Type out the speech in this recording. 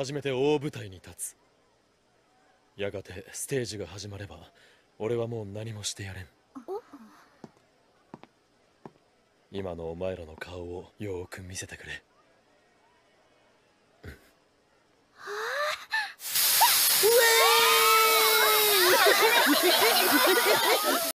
初めて大舞台に立つ。やがてステージが始まれば俺はもう何もしてやれん。今のお前らの顔をよーく見せてくれ。